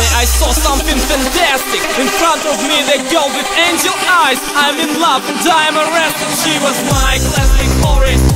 suddenly I saw something fantastic In front of me the girl with angel eyes. I'm in love and I'm arrested. She was my classic orange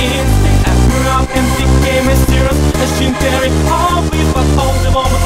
in. The emperor of empty game is serious. Legendary, all we but all the moment.